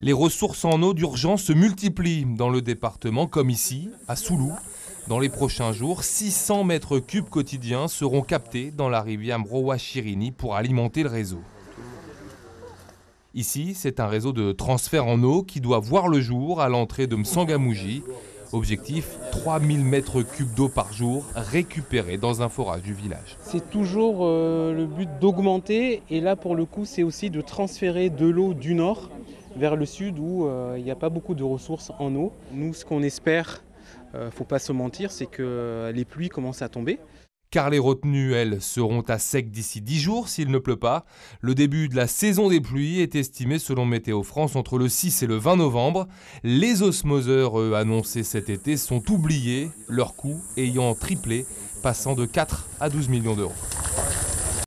Les ressources en eau d'urgence se multiplient dans le département, comme ici, à Soulou. Dans les prochains jours, 600 mètres cubes quotidiens seront captés dans la rivière Mrowa-Chirini pour alimenter le réseau. Ici, c'est un réseau de transfert en eau qui doit voir le jour à l'entrée de Msangamouji. Objectif 3000 mètres cubes d'eau par jour récupérés dans un forage du village. C'est toujours euh, le but d'augmenter et là pour le coup c'est aussi de transférer de l'eau du nord vers le sud où euh, il n'y a pas beaucoup de ressources en eau. Nous, ce qu'on espère, ne euh, faut pas se mentir, c'est que les pluies commencent à tomber. Car les retenues, elles, seront à sec d'ici 10 jours s'il ne pleut pas. Le début de la saison des pluies est estimé selon Météo France entre le 6 et le 20 novembre. Les osmoseurs, eux, annoncés cet été, sont oubliés, leur coût ayant triplé, passant de 4 à 12 millions d'euros.